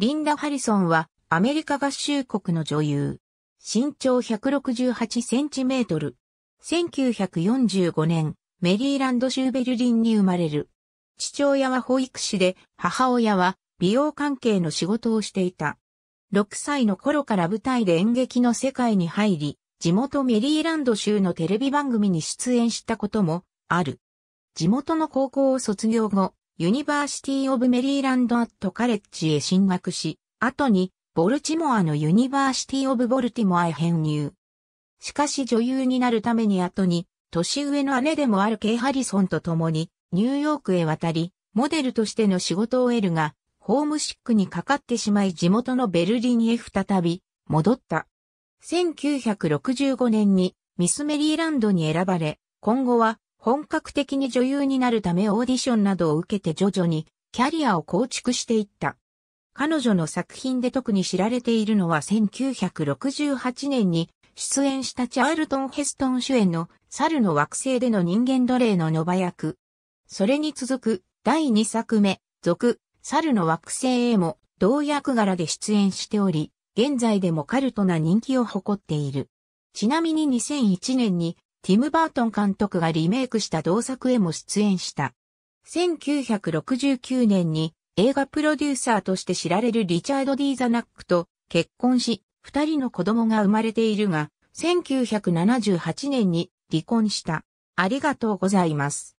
リンダ・ハリソンはアメリカ合衆国の女優。身長168センチメートル。1945年、メリーランド州ベルリンに生まれる。父親は保育士で、母親は美容関係の仕事をしていた。6歳の頃から舞台で演劇の世界に入り、地元メリーランド州のテレビ番組に出演したこともある。地元の高校を卒業後、ユニバーシティ・オブ・メリーランド・アット・カレッジへ進学し、後にボルチモアのユニバーシティ・オブ・ボルティモアへ編入。しかし女優になるために後に、年上の姉でもあるケイ・ハリソンと共に、ニューヨークへ渡り、モデルとしての仕事を得るが、ホームシックにかかってしまい地元のベルリンへ再び戻った。1965年にミスメリーランドに選ばれ、今後は本格的に女優になるためオーディションなどを受けて徐々にキャリアを構築していった。彼女の作品で特に知られているのは1968年に出演したチャールトン・ヘストン主演の猿の惑星での人間奴隷のノバ役。それに続く第2作目、続、猿の惑星へも同役柄で出演しており、現在でもカルトな人気を誇っている。ちなみに2001年にティム・バートン監督がリメイクした同作へも出演した。1969年に映画プロデューサーとして知られるリチャード・ディーザナックと結婚し、二人の子供が生まれているが、1978年に離婚した。ありがとうございます。